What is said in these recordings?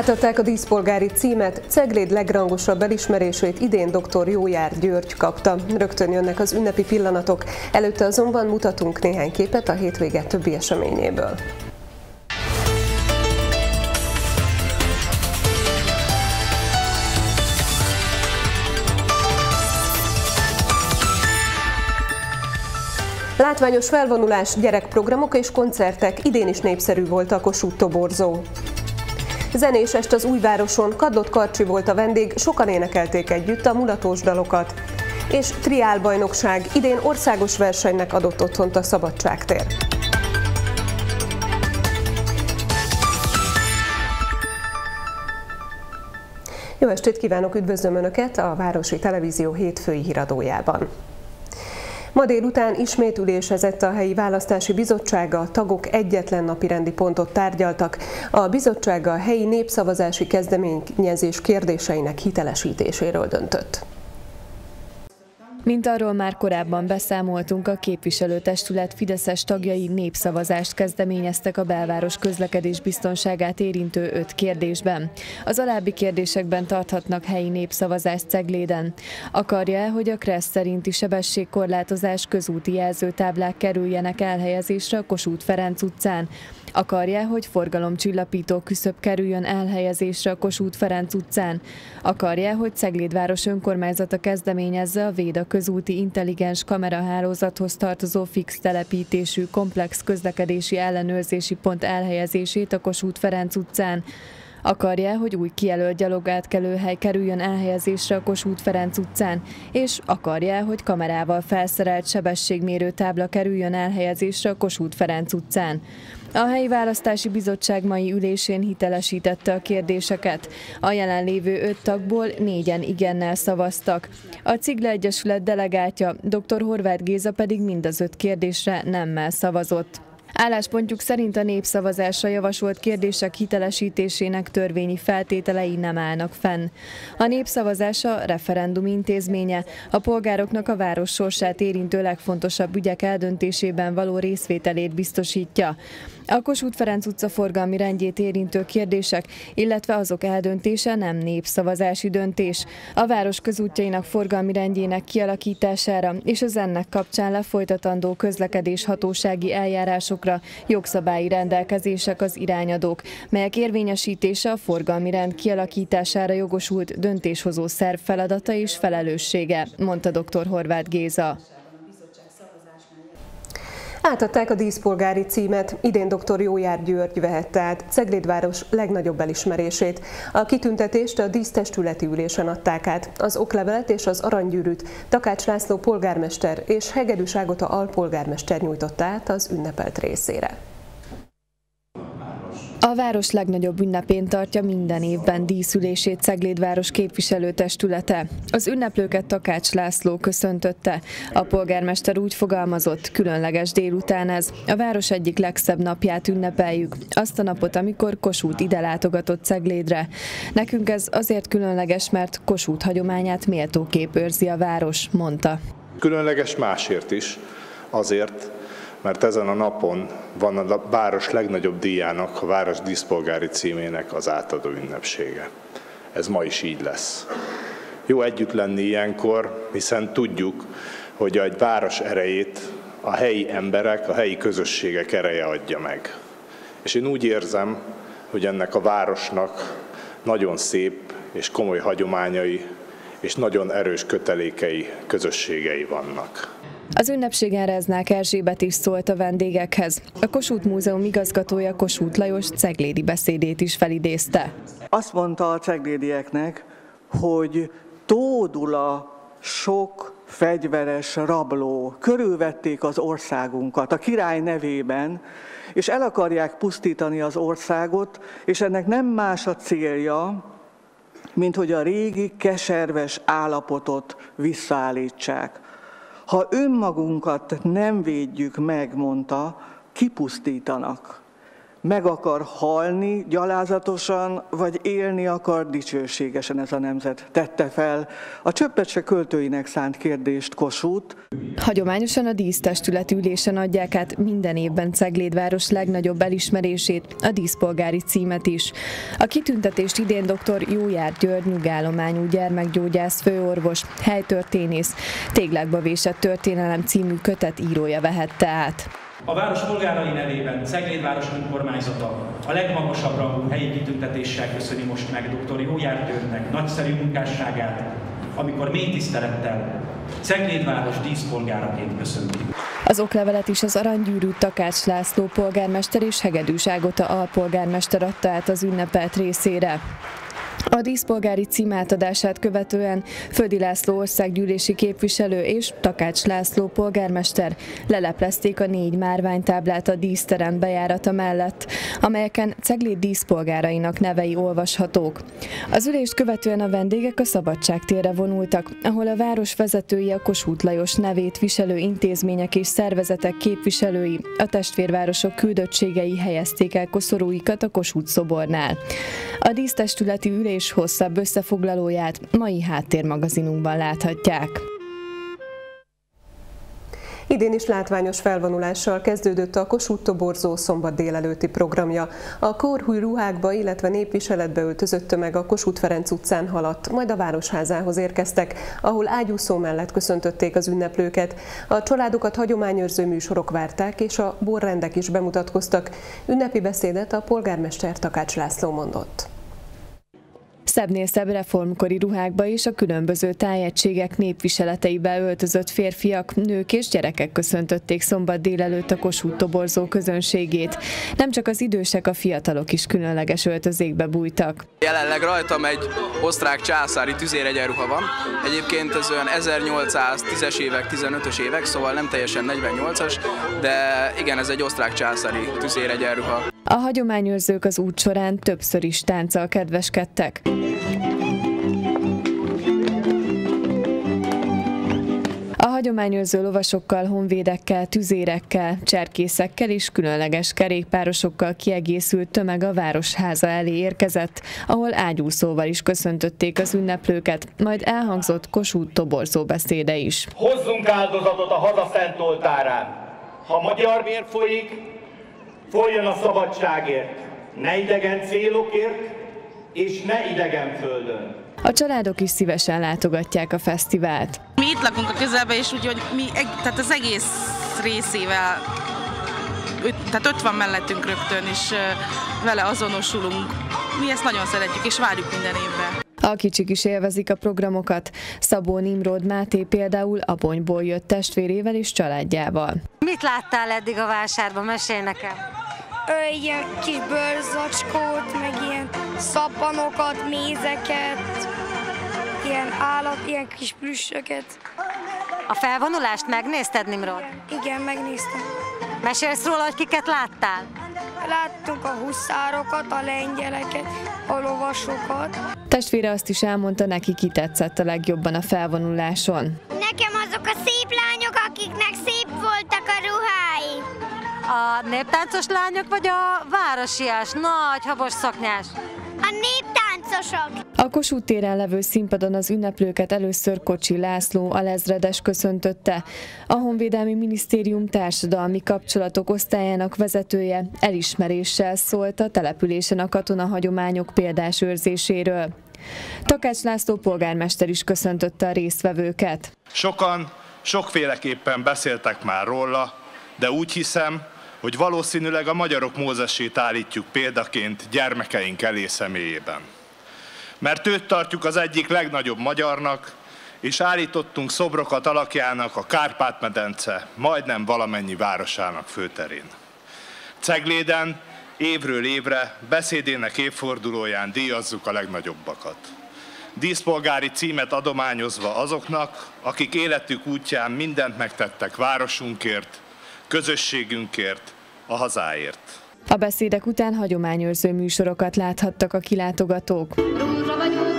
Átadták a díszpolgári címet, Cegléd legrangosabb elismerését idén dr. Jójár György kapta. Rögtön jönnek az ünnepi pillanatok, előtte azonban mutatunk néhány képet a hétvége többi eseményéből. Látványos felvonulás, gyerekprogramok és koncertek, idén is népszerű volt a Kossuth toborzó. Zenés est az Újvároson, Kadlott Karcsi volt a vendég, sokan énekelték együtt a mulatós dalokat. És triálbajnokság, idén országos versenynek adott otthont a Szabadságtér. Jó estét kívánok, üdvözlöm Önöket a Városi Televízió hétfői híradójában. Ma délután ismét ülésezett a helyi választási bizottsága, a tagok egyetlen napi rendi pontot tárgyaltak. A bizottsága a helyi népszavazási kezdeményezés kérdéseinek hitelesítéséről döntött. Mint arról már korábban beszámoltunk, a képviselőtestület Fideszes tagjai népszavazást kezdeményeztek a belváros közlekedés biztonságát érintő öt kérdésben. Az alábbi kérdésekben tarthatnak helyi népszavazást Cegléden. Akarja-e, hogy a Kressz szerinti sebességkorlátozás közúti jelzőtáblák kerüljenek elhelyezésre a Kossuth Ferenc utcán? Akarja, hogy forgalomcsillapító küszöb kerüljön elhelyezésre a Kossuth Ferenc utcán? Akarja, hogy Ceglédváros önkormányzata kezdeményezze a Véda közúti intelligens kamerahálózathoz tartozó fix telepítésű komplex közlekedési ellenőrzési pont elhelyezését a Kossuth Ferenc utcán? Akarja, hogy új kijelölt gyalogátkelőhely kerüljön elhelyezésre a Kossuth Ferenc utcán, és akarja, hogy kamerával felszerelt sebességmérő tábla kerüljön elhelyezésre a Kossuth Ferenc utcán. A helyi választási bizottság mai ülésén hitelesítette a kérdéseket. A jelenlévő öt tagból négyen igennel szavaztak. A Cigle Egyesület delegátja, dr. Horváth Géza pedig mind az öt kérdésre nemmel szavazott. Álláspontjuk szerint a népszavazásra javasolt kérdések hitelesítésének törvényi feltételei nem állnak fenn. A népszavazása referendum intézménye, a polgároknak a város sorsát érintő legfontosabb ügyek eldöntésében való részvételét biztosítja. A Kossuth Ferenc utca forgalmi rendjét érintő kérdések, illetve azok eldöntése nem népszavazási döntés. A város közútjainak forgalmi rendjének kialakítására és az ennek kapcsán lefolytatandó közlekedés hatósági eljárásokra jogszabályi rendelkezések az irányadók, melyek érvényesítése a forgalmi rend kialakítására jogosult döntéshozó szerv feladata és felelőssége, mondta dr. Horváth Géza. Átadták a díszpolgári címet, idén dr. Jójár György vehette át Ceglédváros legnagyobb elismerését. A kitüntetést a dísztestületi ülésen adták át. Az oklevelet és az aranygyűrűt Takács László polgármester és Hegedűs Ágota alpolgármester nyújtotta át az ünnepelt részére. A város legnagyobb ünnepén tartja minden évben díszülését Ceglédváros képviselőtestülete. Az ünneplőket Takács László köszöntötte. A polgármester úgy fogalmazott, különleges délután ez. A város egyik legszebb napját ünnepeljük. Azt a napot, amikor Kossuth ide látogatott Ceglédre. Nekünk ez azért különleges, mert Kossuth hagyományát méltóképp őrzi a város, mondta. Különleges másért is, azért, mert ezen a napon van a város legnagyobb díjának, a város díszpolgári címének az átadó ünnepsége. Ez ma is így lesz. Jó együtt lenni ilyenkor, hiszen tudjuk, hogy egy város erejét a helyi emberek, a helyi közösségek ereje adja meg. És én úgy érzem, hogy ennek a városnak nagyon szép és komoly hagyományai és nagyon erős kötelékei, közösségei vannak. Az ünnepségen Reznák Erzsébet is szólt a vendégekhez. A Kossuth Múzeum igazgatója Kossuth Lajos ceglédi beszédét is felidézte. Azt mondta a ceglédieknek, hogy tódul a sok fegyveres rabló, körülvették az országunkat a király nevében, és el akarják pusztítani az országot, és ennek nem más a célja, mint hogy a régi keserves állapotot visszaállítsák. Ha önmagunkat nem védjük meg, mondta, kipusztítanak. Meg akar halni gyalázatosan, vagy élni akar dicsőségesen ez a nemzet. Tette fel a csöppetse költőinek szánt kérdést Kossuth. Hagyományosan a dísztestület ülésen adják át minden évben Ceglédváros legnagyobb elismerését, a díszpolgári címet is. A kitüntetést idén dr. Jójár György nyugállományú gyermekgyógyász főorvos, helytörténész, Téglákba vésett történelem című kötet írója vehette át. A város polgárai nevében Cegléd város önkormányzata a legmagasabb rangú helyi kitüntetéssel köszöni most meg dr. Jójár Györgynek nagyszerű munkásságát, amikor mély tisztelettel Cegléd város díszpolgáraként köszöntjük. Az oklevelet is az aranygyűrű Takács László polgármester és Hegedűs Ágota alpolgármester adta át az ünnepelt részére. A díszpolgári cím átadását követően Földi László országgyűlési képviselő és Takács László polgármester leleplezték a négy márványtáblát a díszterem bejárata mellett, amelyeken Cegléd díszpolgárainak nevei olvashatók. Az ülést követően a vendégek a Szabadságtérre vonultak, ahol a város vezetői a Kossuth Lajos nevét viselő intézmények és szervezetek képviselői, a testvérvárosok küldöttségei helyezték el koszorúikat a Kossuth szobornál. A dísztestületi ülés és hosszabb összefoglalóját mai háttérmagazinunkban láthatják. Idén is látványos felvonulással kezdődött a Kossuth toborzó szombat délelőtti programja. A kórhúj ruhákba, illetve népviseletbe öltözött tömeg a Kossuth Ferenc utcán haladt, majd a Városházához érkeztek, ahol ágyúszó mellett köszöntötték az ünneplőket. A családokat hagyományőrző műsorok várták, és a borrendek is bemutatkoztak. Ünnepi beszédet a polgármester Takács László mondott. Szebbnél szebb reformkori ruhákba és a különböző tájegységek népviseleteibe öltözött férfiak, nők és gyerekek köszöntötték szombat délelőtt a Kossuth toborzó közönségét. Nem csak az idősek, a fiatalok is különleges öltözékbe bújtak. Jelenleg rajtam egy osztrák császári tüzéregyenruha van. Egyébként ez olyan 1810-es évek, 15-ös évek, szóval nem teljesen 48-as, de igen, ez egy osztrák császári tüzéregyenruha. A hagyományőrzők az út során többször is tánccal kedveskedtek. A hagyományőrző lovasokkal, honvédekkel, tüzérekkel, cserkészekkel és különleges kerékpárosokkal kiegészült tömeg a Városháza elé érkezett, ahol ágyúszóval is köszöntötték az ünneplőket, majd elhangzott Kossuth toborzó beszéde is. Hozzunk áldozatot a haza szent oltárán. Ha magyar vér folyik, folyjon a szabadságért, ne idegen célokért, és ne idegen földön. A családok is szívesen látogatják a fesztivált. Mi itt lakunk a közelben, és úgyhogy mi tehát az egész részével, tehát ott van mellettünk rögtön, és vele azonosulunk. Mi ezt nagyon szeretjük, és várjuk minden évre. A kicsik is élvezik a programokat. Szabó Nimrod Máté például Abonyból jött testvérével és családjával. Mit láttál eddig a vásárban? Mesél nekem! Ö, ilyen kis bőrzacskót, meg ilyen szappanokat, mézeket, ilyen állat, ilyen kis plüssöket. A felvonulást megnézted, Nimrod? Igen, megnéztem. Mesélsz róla, hogy kiket láttál? Láttunk a huszárokat, a lengyeleket, a lovasokat. Testvére azt is elmondta, neki ki tetszett a legjobban a felvonuláson. Nekem azok a szép lányok, akiknek szép voltak a ruhái. A néptáncos lányok vagy a városias, nagy habos szoknyás? A néptáncosok. A Kossuth téren levő színpadon az ünneplőket először Kocsi László, a lezredes köszöntötte. A Honvédelmi Minisztérium társadalmi kapcsolatok osztályának vezetője elismeréssel szólt a településen a katona hagyományok példás őrzéséről. Takács László polgármester is köszöntötte a résztvevőket. Sokan sokféleképpen beszéltek már róla, de úgy hiszem, hogy valószínűleg a magyarok Mózesét állítjuk példaként gyermekeink elé személyében. Mert őt tartjuk az egyik legnagyobb magyarnak, és állítottunk szobrokat alakjának a Kárpát-medence majdnem valamennyi városának főterén. Cegléden évről évre beszédének évfordulóján díjazzuk a legnagyobbakat. Díszpolgári címet adományozva azoknak, akik életük útján mindent megtettek városunkért, közösségünkért, a hazáért. A beszédek után hagyományőrző műsorokat láthattak a kilátogatók. Rózsa vagyok,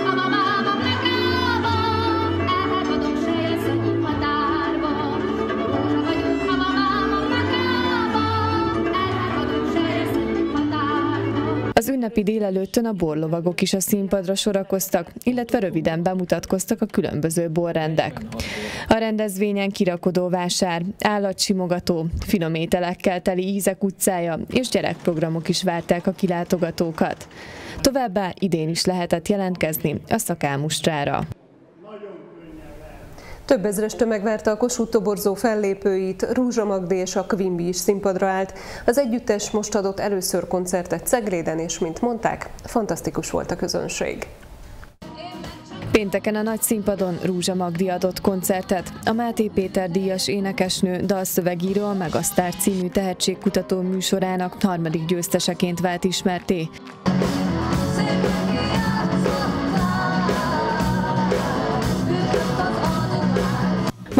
ünnepi délelőttön a borlovagok is a színpadra sorakoztak, illetve röviden bemutatkoztak a különböző borrendek. A rendezvényen kirakodó vásár, állatsimogató, finom ételekkel teli ízek utcája és gyerekprogramok is várták a kilátogatókat. Továbbá idén is lehetett jelentkezni a szakámustrára. Több ezres tömeg várta a Kossuth toborzó fellépőit, Rúzsa Magdi és a Quimby is színpadra állt. Az együttes most adott először koncertet Cegléden, és mint mondták, fantasztikus volt a közönség. Pénteken a nagy színpadon Rúzsa Magdi adott koncertet. A Máté Péter díjas énekesnő dalszövegíró a Megasztár című tehetségkutató műsorának harmadik győzteseként vált ismerté.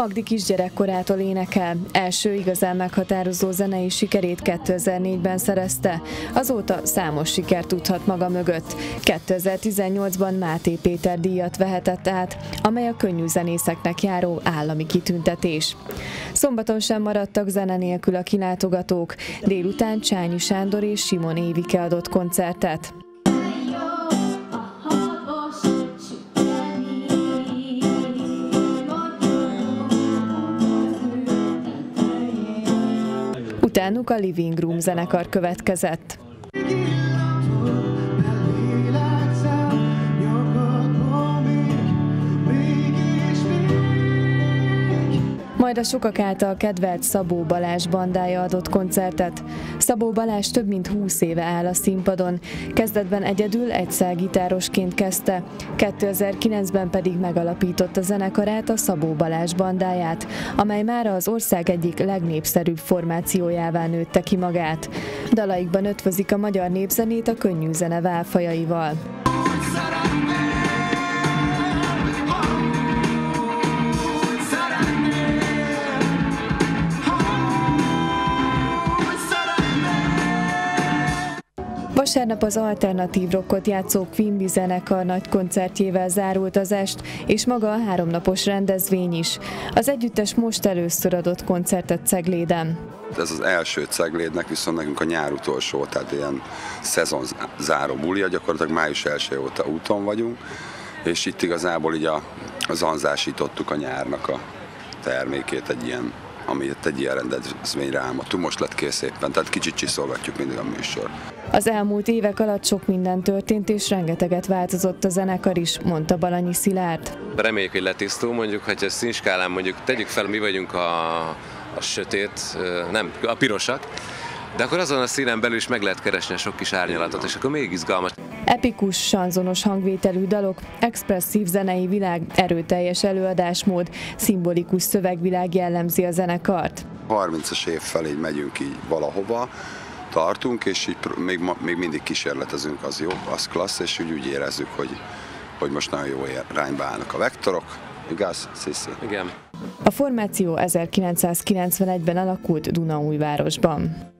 Magdi kisgyerekkorától énekel. Első igazán meghatározó zenei sikerét 2004-ben szerezte. Azóta számos sikert tudhat maga mögött. 2018-ban Máté Péter díjat vehetett át, amely a könnyű zenészeknek járó állami kitüntetés. Szombaton sem maradtak zene nélkül a kilátogatók. Délután Csányi Sándor és Simon Évike adott koncertet. Utánuk a Living Room zenekar következett. Majd a sokak által kedvelt Szabó Balázs bandája adott koncertet. Szabó Balázs több mint 20 éve áll a színpadon. Kezdetben egyedül egyszer gitárosként kezdte, 2009-ben pedig megalapította zenekarát a Szabó Balázs bandáját, amely már az ország egyik legnépszerűbb formációjává nőtte ki magát. Dalaikban ötvözik a magyar népzenét a könnyű zene válfajaival. Vasárnap az alternatív rockot játszó Quimby zenekar nagy koncertjével zárult az est, és maga a háromnapos rendezvény is. Az együttes most először adott koncertet Cegléden. Ez az első Ceglédnek, viszont nekünk a nyár utolsó, tehát ilyen szezon záró bulia, gyakorlatilag május első óta úton vagyunk, és itt igazából így a, a zanzásítottuk a nyárnak a termékét egy ilyen amit egy ilyen rendezvényre álmodtunk, most lett kész éppen, tehát kicsit csiszolgatjuk mindig a műsor. Az elmúlt évek alatt sok minden történt, és rengeteget változott a zenekar is, mondta Balanyi Szilárd. Reméljük, hogy letisztul, mondjuk, hogy a színskálán mondjuk tegyük fel, mi vagyunk a, a sötét, nem, a pirosak, de akkor azon a színen belül is meg lehet keresni a sok kis árnyalatot, és akkor még izgalmas. Epikus, sanzonos hangvételű dalok, expresszív zenei világ, erőteljes előadásmód, szimbolikus szövegvilág jellemzi a zenekart. 30-as év felé megyünk így valahova, tartunk, és így még, még mindig kísérletezünk, az jó, az klassz, és úgy, úgy érezzük, hogy, hogy most nagyon jó irányba állnak a vektorok. Igaz, Sziszi? Igen. A formáció 1991-ben alakult Dunaújvárosban.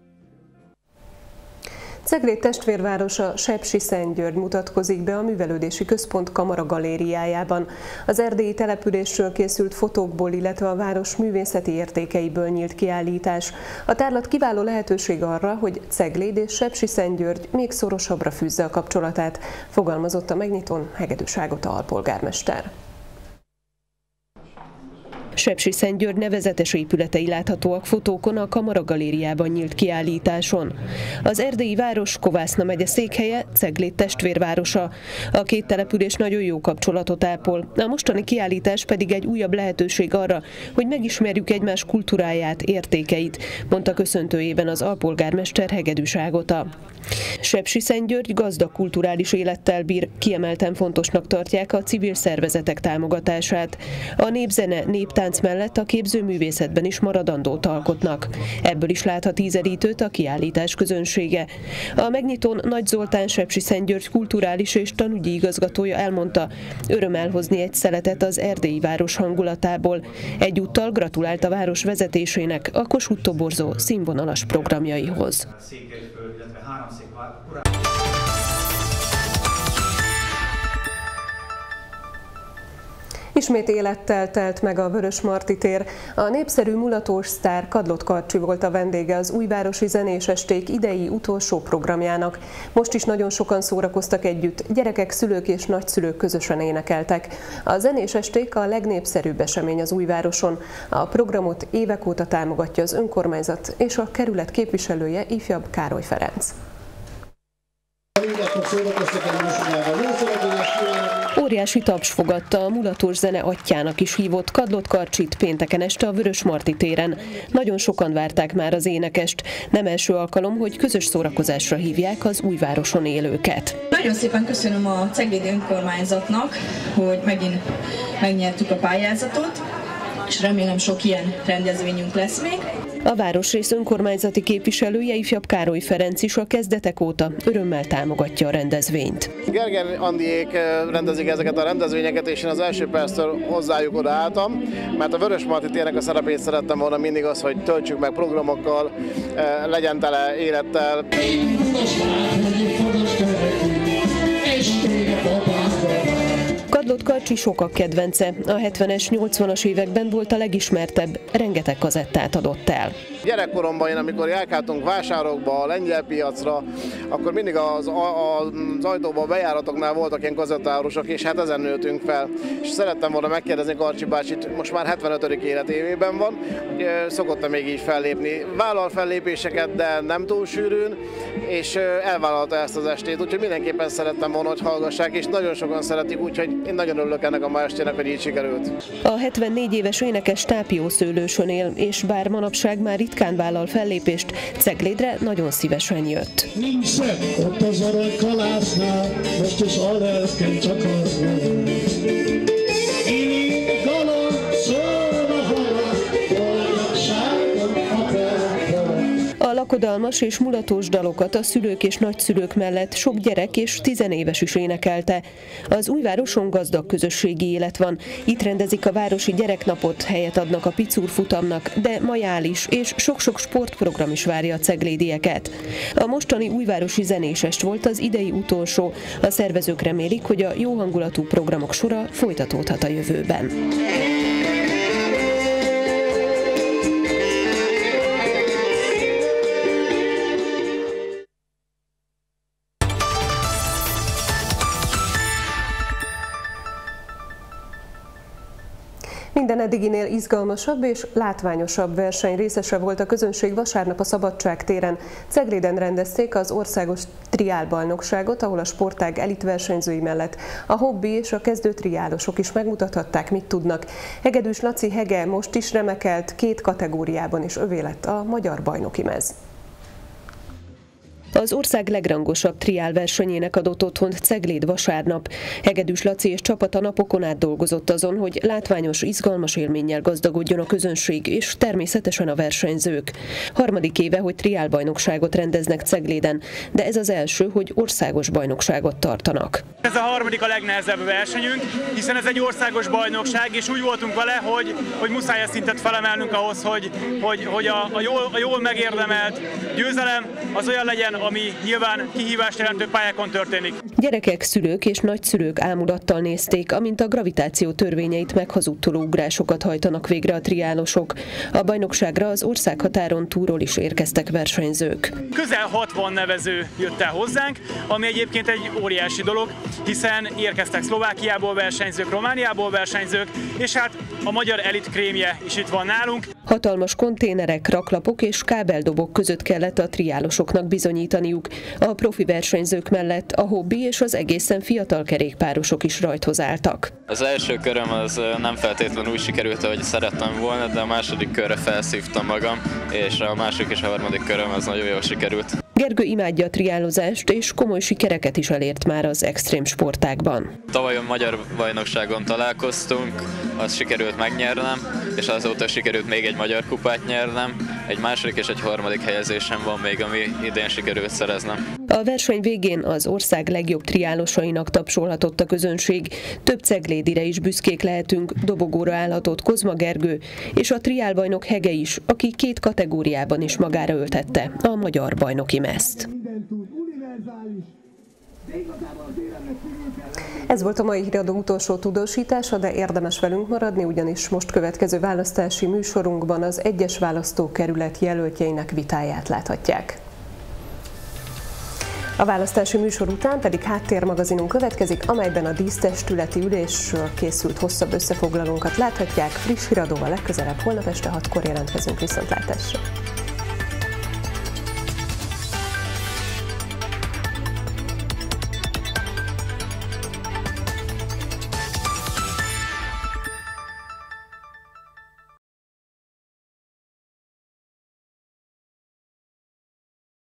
Ceglét testvérvárosa Sepsi Szentgyörgy mutatkozik be a Művelődési Központ Kamara galériájában. Az erdélyi településről készült fotókból, illetve a város művészeti értékeiből nyílt kiállítás. A tárlat kiváló lehetőség arra, hogy Cegléd és Sepsi Szentgyörgy még szorosabbra fűzze a kapcsolatát, fogalmazott a megnyitón Hegedűs Ágota alpolgármester. Sepsi Szentgyörgy nevezetes épületei láthatóak fotókon a Kamara Galériában nyílt kiállításon. Az erdélyi város Kovászna megye székhelye, Ceglét testvérvárosa. A két település nagyon jó kapcsolatot ápol. A mostani kiállítás pedig egy újabb lehetőség arra, hogy megismerjük egymás kultúráját, értékeit, mondta köszöntőjében az alpolgármester Hegedűs Ágota. Sepsi Szentgyörgy gazdag kulturális élettel bír, kiemelten fontosnak tartják a civil szervezetek támogatását. A népzene, néptánc mellett a képzőművészetben is maradandót alkotnak. Ebből is láthat ízelítőt a kiállítás közönsége. A megnyitón Nagy Zoltán Sepsi Szentgyörgy kulturális és tanügyi igazgatója elmondta, öröm elhozni egy szeletet az erdélyi város hangulatából. Egyúttal gratulált a város vezetésének a Kossuth toborzó színvonalas programjaihoz. Ismét élettel telt meg a Vörös Marti tér. A népszerű mulatós sztár Kadlott Karcsi volt a vendége az újvárosi zenés esték idei utolsó programjának. Most is nagyon sokan szórakoztak együtt, gyerekek, szülők és nagyszülők közösen énekeltek. A zenés esték a legnépszerűbb esemény az újvároson. A programot évek óta támogatja az önkormányzat és a kerület képviselője ifjabb Károly Ferenc. Óriási taps fogadta a mulatos zene atyának is hívott Kadlott Karcsit pénteken este a Vörös Marti téren. Nagyon sokan várták már az énekest. Nem első alkalom, hogy közös szórakozásra hívják az újvároson élőket. Nagyon szépen köszönöm a Ceglédi önkormányzatnak, hogy megint megnyertük a pályázatot, és remélem sok ilyen rendezvényünk lesz még. A városrész önkormányzati képviselője ifjabb Károly Ferenc is a kezdetek óta örömmel támogatja a rendezvényt. Gergen Andiék eh, rendezik ezeket a rendezvényeket, és én az első perctől hozzájuk odaálltam, mert a Vörös Marti térnek a szerepét szerettem volna mindig az, hogy töltsük meg programokkal, eh, legyen tele élettel. És Karcsi sokak kedvence. A 70-es, 80-as években volt a legismertebb, rengeteg kazettát adott el. Gyerekkoromban én, amikor járkáltunk vásárokba, a lengyel piacra, akkor mindig az, a, az ajtóban, bejáratoknál voltak ilyen kazettárusok, és hát ezen nőttünk fel. És szerettem volna megkérdezni Karcsi bácsit, most már 75. életévében van, szokott még így fellépni. Vállal fellépéseket, de nem túl sűrűn, és elvállalta ezt az estét, úgyhogy mindenképpen szerettem volna, hogy hallgassák, és nagyon sokan szeretik, úgyhogy én nagyon örülök ennek a ma estének, hogy így sikerült. A 74 éves énekes tápiószőlősön él, és bár manapság már ritkán vállal fellépést, Ceglédre nagyon szívesen jött. Nincs ott az aranykalásznál, most is a lelkem csak az lakodalmas és mulatós dalokat a szülők és nagyszülők mellett sok gyerek és tizenéves is énekelte. Az újvároson gazdag közösségi élet van. Itt rendezik a városi gyereknapot, helyet adnak a picúr futamnak, de majál is, és sok-sok sportprogram is várja a ceglédieket. A mostani újvárosi zenésest volt az idei utolsó. A szervezők remélik, hogy a jó hangulatú programok sora folytatódhat a jövőben. Eddiginél izgalmasabb és látványosabb verseny részese volt a közönség vasárnap a Szabadság téren. Cegléden rendezték az országos triálbajnokságot, ahol a sportág elitversenyzői mellett a hobbi és a kezdő triálosok is megmutathatták, mit tudnak. Hegedűs Laci Hege most is remekelt két kategóriában, és övé lett a magyar bajnoki mez. Az ország legrangosabb triál versenyének adott otthont Cegléd vasárnap. Hegedűs Laci és csapata napokon át dolgozott azon, hogy látványos, izgalmas élménnyel gazdagodjon a közönség, és természetesen a versenyzők. Harmadik éve, hogy triál bajnokságot rendeznek Cegléden, de ez az első, hogy országos bajnokságot tartanak. Ez a harmadik a legnehezebb versenyünk, hiszen ez egy országos bajnokság, és úgy voltunk vele, hogy, hogy muszáj a szintet felemelnünk ahhoz, hogy, hogy, hogy a, a, jól, a jól megérdemelt győzelem az olyan legyen, ami nyilván kihívást jelentő pályákon történik. Gyerekek, szülők és nagyszülők ámulattal nézték, amint a gravitáció törvényeit meghazudtoló ugrásokat hajtanak végre a triálosok. A bajnokságra az országhatáron túról is érkeztek versenyzők. Közel 60 nevező jött el hozzánk, ami egyébként egy óriási dolog, hiszen érkeztek Szlovákiából versenyzők, Romániából versenyzők, és hát a magyar elit krémje is itt van nálunk. Hatalmas konténerek, raklapok és kábeldobok között kellett a triálosoknak bizonyítaniuk. A profi versenyzők mellett a hobbi és az egészen fiatal kerékpárosok is rajthoz álltak. Az első köröm az nem feltétlenül úgy sikerült, ahogy szerettem volna, de a második körre felszívtam magam, és a második és a harmadik köröm az nagyon jól sikerült. Gergő imádja a triálozást, és komoly sikereket is elért már az extrém sportákban. Tavaly a Magyar Bajnokságon találkoztunk, azt sikerült megnyernem, és azóta sikerült még egy magyar kupát nyernem. Egy második és egy harmadik helyezésem van még, ami idén sikerült szereznem. A verseny végén az ország legjobb triálosainak tapsolhatott a közönség. Több ceglédire is büszkék lehetünk, dobogóra állhatott Kozma Gergő, és a triálbajnok Hege is, aki két kategóriában is magára öltette a magyar bajnoki mezt. Ez volt a mai híradó utolsó tudósítása, de érdemes velünk maradni, ugyanis most következő választási műsorunkban az egyes választókerület jelöltjeinek vitáját láthatják. A választási műsor után pedig háttérmagazinunk következik, amelyben a dísztestületi ülésről készült hosszabb összefoglalónkat láthatják. Friss híradóval legközelebb holnap este 6-kor jelentkezünk viszontlátásra.